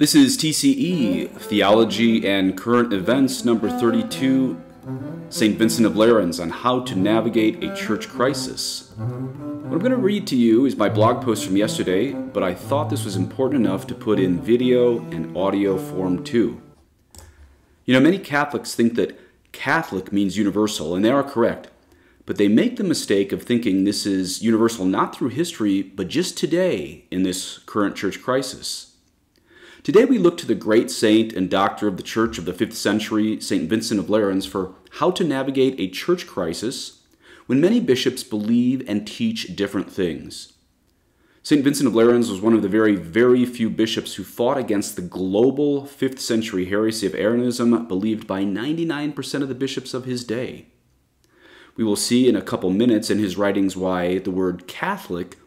This is TCE, Theology and Current Events, number 32, St. Vincent of Lerins, on how to navigate a church crisis. What I'm going to read to you is my blog post from yesterday, but I thought this was important enough to put in video and audio form too. You know, many Catholics think that Catholic means universal, and they are correct, but they make the mistake of thinking this is universal not through history, but just today in this current church crisis. Today we look to the great saint and doctor of the Church of the 5th century, St. Vincent of Lerins, for how to navigate a church crisis when many bishops believe and teach different things. St. Vincent of Lerins was one of the very, very few bishops who fought against the global 5th century heresy of Arianism believed by 99% of the bishops of his day. We will see in a couple minutes in his writings why the word Catholic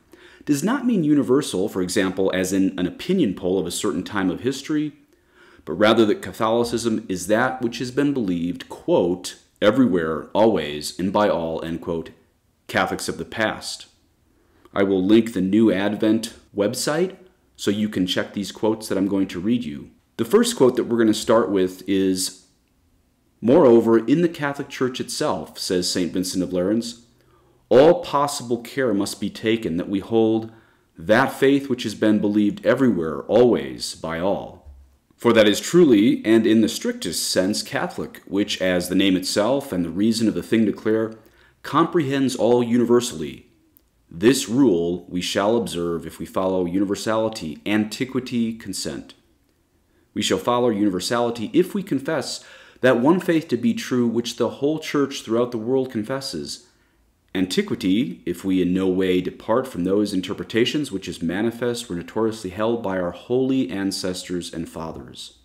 does not mean universal, for example, as in an opinion poll of a certain time of history, but rather that Catholicism is that which has been believed, quote, everywhere, always, and by all, end quote, Catholics of the past. I will link the New Advent website so you can check these quotes that I'm going to read you. The first quote that we're going to start with is Moreover, in the Catholic Church itself, says St. Vincent of Lerins, all possible care must be taken that we hold that faith which has been believed everywhere, always, by all. For that is truly, and in the strictest sense, Catholic, which, as the name itself and the reason of the thing declare, comprehends all universally. This rule we shall observe if we follow universality, antiquity, consent. We shall follow universality if we confess that one faith to be true which the whole Church throughout the world confesses, Antiquity, if we in no way depart from those interpretations which is manifest were notoriously held by our holy ancestors and fathers.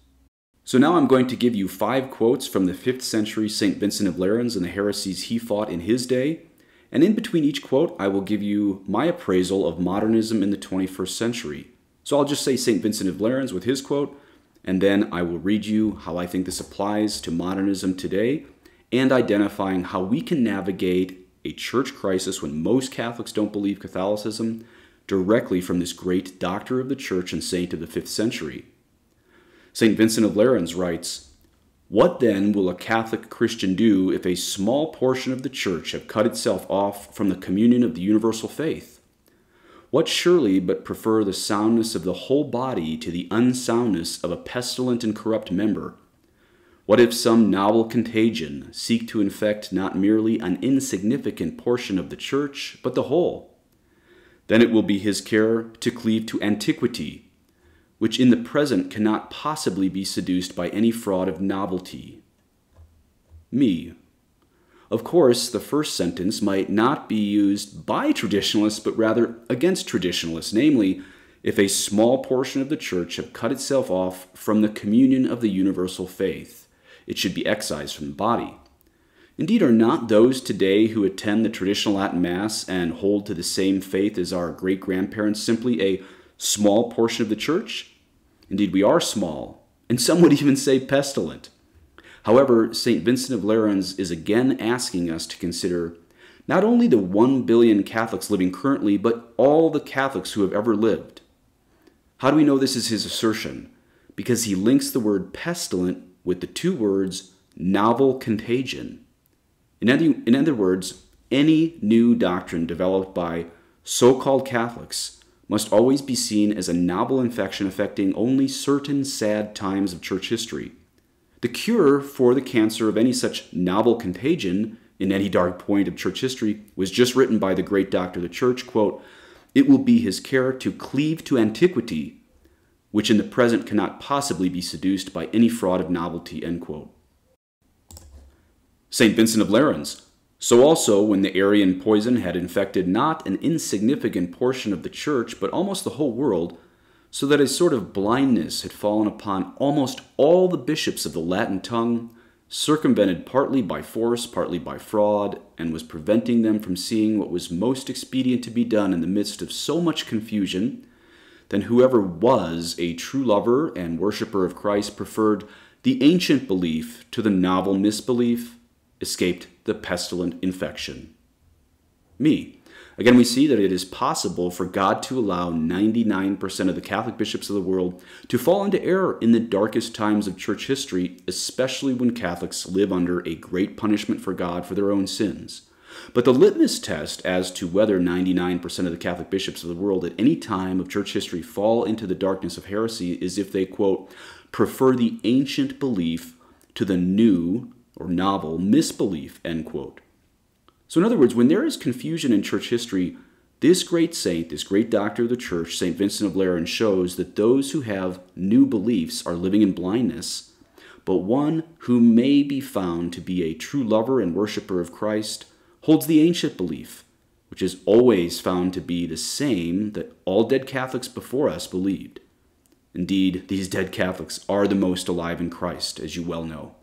So now I'm going to give you five quotes from the 5th century St. Vincent of Lerins and the heresies he fought in his day, and in between each quote I will give you my appraisal of modernism in the 21st century. So I'll just say St. Vincent of Lerins with his quote, and then I will read you how I think this applies to modernism today, and identifying how we can navigate a church crisis when most Catholics don't believe Catholicism directly from this great doctor of the church and saint of the 5th century. St. Vincent of Lerins writes, What then will a Catholic Christian do if a small portion of the church have cut itself off from the communion of the universal faith? What surely but prefer the soundness of the whole body to the unsoundness of a pestilent and corrupt member? What if some novel contagion seek to infect not merely an insignificant portion of the church, but the whole? Then it will be his care to cleave to antiquity, which in the present cannot possibly be seduced by any fraud of novelty. Me. Of course, the first sentence might not be used by traditionalists, but rather against traditionalists, namely, if a small portion of the church have cut itself off from the communion of the universal faith it should be excised from the body. Indeed, are not those today who attend the traditional Latin Mass and hold to the same faith as our great grandparents simply a small portion of the church? Indeed, we are small, and some would even say pestilent. However, St. Vincent of Lerins is again asking us to consider not only the 1 billion Catholics living currently, but all the Catholics who have ever lived. How do we know this is his assertion? Because he links the word pestilent with the two words novel contagion. In other, in other words, any new doctrine developed by so called Catholics must always be seen as a novel infection affecting only certain sad times of church history. The cure for the cancer of any such novel contagion in any dark point of church history was just written by the great doctor of the church, quote, It will be his care to cleave to antiquity which in the present cannot possibly be seduced by any fraud of novelty. St. Vincent of Lerins. So also, when the Arian poison had infected not an insignificant portion of the church, but almost the whole world, so that a sort of blindness had fallen upon almost all the bishops of the Latin tongue, circumvented partly by force, partly by fraud, and was preventing them from seeing what was most expedient to be done in the midst of so much confusion, then whoever was a true lover and worshiper of Christ preferred the ancient belief to the novel misbelief, escaped the pestilent infection. Me. Again, we see that it is possible for God to allow 99% of the Catholic bishops of the world to fall into error in the darkest times of church history, especially when Catholics live under a great punishment for God for their own sins. But the litmus test as to whether 99% of the Catholic bishops of the world at any time of church history fall into the darkness of heresy is if they, quote, prefer the ancient belief to the new or novel misbelief, end quote. So, in other words, when there is confusion in church history, this great saint, this great doctor of the church, St. Vincent of Lerins, shows that those who have new beliefs are living in blindness, but one who may be found to be a true lover and worshiper of Christ holds the ancient belief, which is always found to be the same that all dead Catholics before us believed. Indeed, these dead Catholics are the most alive in Christ, as you well know.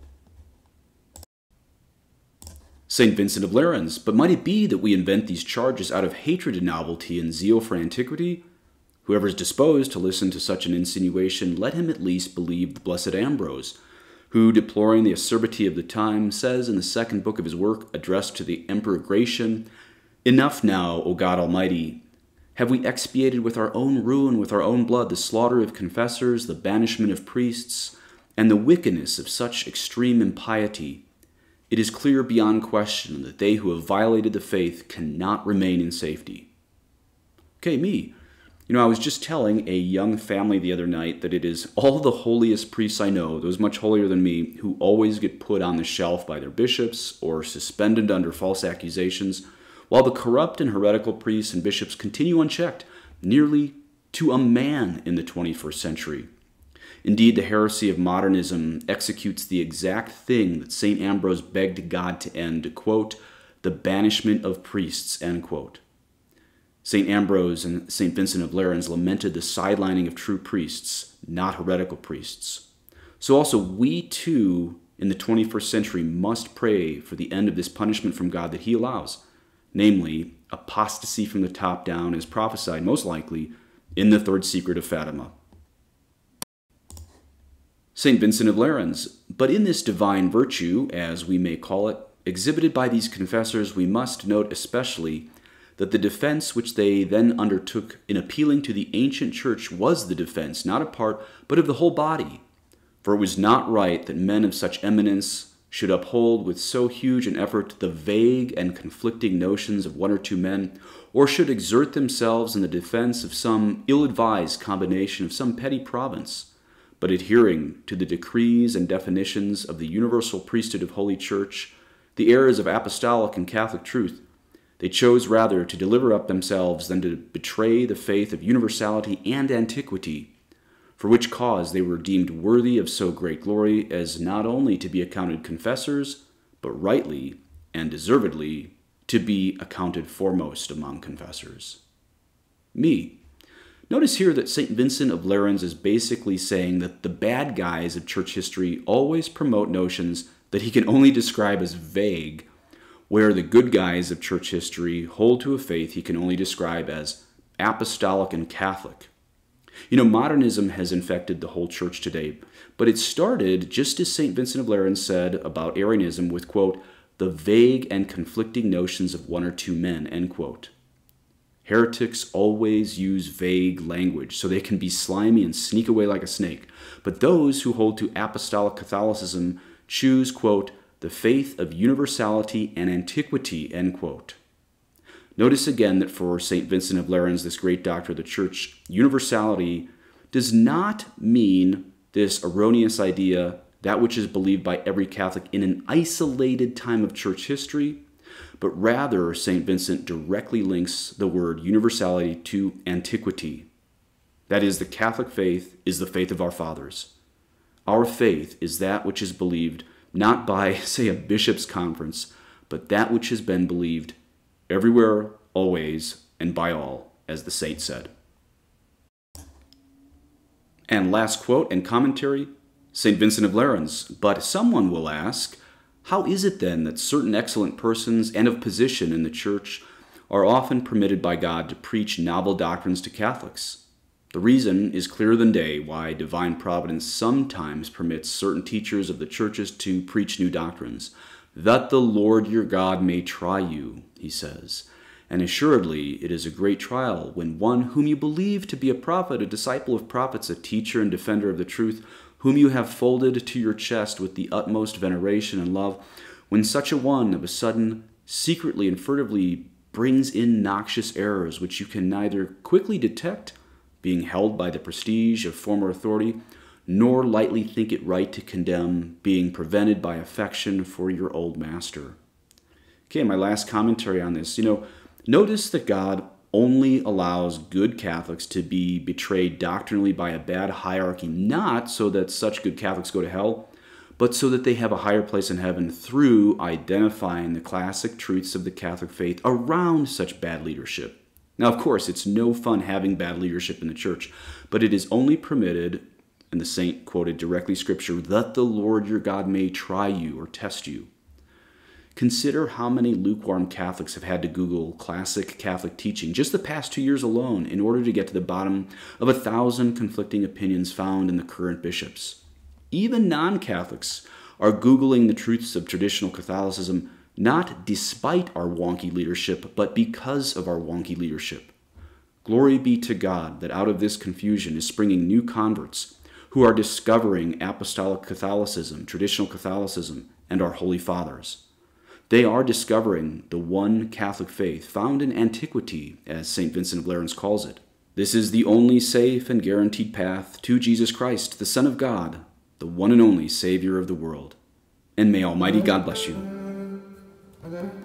St. Vincent of Lerins, but might it be that we invent these charges out of hatred of novelty and zeal for antiquity? Whoever is disposed to listen to such an insinuation, let him at least believe the blessed Ambrose, who, deploring the acerbity of the time, says in the second book of his work, addressed to the Emperor Gratian, Enough now, O God Almighty! Have we expiated with our own ruin, with our own blood, the slaughter of confessors, the banishment of priests, and the wickedness of such extreme impiety? It is clear beyond question that they who have violated the faith cannot remain in safety. Okay, me. You know, I was just telling a young family the other night that it is all the holiest priests I know, those much holier than me, who always get put on the shelf by their bishops or suspended under false accusations, while the corrupt and heretical priests and bishops continue unchecked, nearly to a man in the 21st century. Indeed, the heresy of modernism executes the exact thing that St. Ambrose begged God to end, to quote, the banishment of priests, end quote. St. Ambrose and St. Vincent of Lerins lamented the sidelining of true priests, not heretical priests. So also we too in the 21st century must pray for the end of this punishment from God that he allows, namely apostasy from the top down as prophesied most likely in the third secret of Fatima. St. Vincent of Lerins. But in this divine virtue, as we may call it, exhibited by these confessors, we must note especially that the defense which they then undertook in appealing to the ancient church was the defense, not of part, but of the whole body. For it was not right that men of such eminence should uphold with so huge an effort the vague and conflicting notions of one or two men, or should exert themselves in the defense of some ill advised combination of some petty province but adhering to the decrees and definitions of the universal priesthood of Holy Church, the errors of apostolic and Catholic truth, they chose rather to deliver up themselves than to betray the faith of universality and antiquity, for which cause they were deemed worthy of so great glory as not only to be accounted confessors, but rightly and deservedly to be accounted foremost among confessors. Me, Notice here that St. Vincent of Lerins is basically saying that the bad guys of church history always promote notions that he can only describe as vague, where the good guys of church history hold to a faith he can only describe as apostolic and Catholic. You know, modernism has infected the whole church today, but it started, just as St. Vincent of Lerins said about Arianism, with, quote, the vague and conflicting notions of one or two men, end quote. Heretics always use vague language so they can be slimy and sneak away like a snake. But those who hold to apostolic Catholicism choose, quote, the faith of universality and antiquity, end quote. Notice again that for St. Vincent of Lerins, this great doctor of the church, universality does not mean this erroneous idea, that which is believed by every Catholic in an isolated time of church history, but rather St. Vincent directly links the word universality to antiquity. That is, the Catholic faith is the faith of our fathers. Our faith is that which is believed not by, say, a bishop's conference, but that which has been believed everywhere, always, and by all, as the saint said. And last quote and commentary St. Vincent of Lerins. But someone will ask, how is it then that certain excellent persons and of position in the church are often permitted by God to preach novel doctrines to Catholics? The reason is clearer than day why divine providence sometimes permits certain teachers of the churches to preach new doctrines. That the Lord your God may try you, he says, And assuredly, it is a great trial when one whom you believe to be a prophet, a disciple of prophets, a teacher and defender of the truth, whom you have folded to your chest with the utmost veneration and love, when such a one of a sudden, secretly and furtively brings in noxious errors which you can neither quickly detect, being held by the prestige of former authority, nor lightly think it right to condemn, being prevented by affection for your old master. Okay, my last commentary on this. You know, notice that God only allows good Catholics to be betrayed doctrinally by a bad hierarchy, not so that such good Catholics go to hell, but so that they have a higher place in heaven through identifying the classic truths of the Catholic faith around such bad leadership. Now, of course, it's no fun having bad leadership in the church, but it is only permitted, and the saint quoted directly scripture, that the Lord your God may try you or test you. Consider how many lukewarm Catholics have had to Google classic Catholic teaching just the past two years alone in order to get to the bottom of a thousand conflicting opinions found in the current bishops. Even non Catholics are Googling the truths of traditional Catholicism not despite our wonky leadership, but because of our wonky leadership. Glory be to God that out of this confusion is springing new converts who are discovering apostolic Catholicism, traditional Catholicism, and our Holy Fathers. They are discovering the one Catholic faith found in antiquity, as St. Vincent of Lerins calls it. This is the only safe and guaranteed path to Jesus Christ, the Son of God, the one and only Savior of the world. And may Almighty God bless you. Mm-hmm.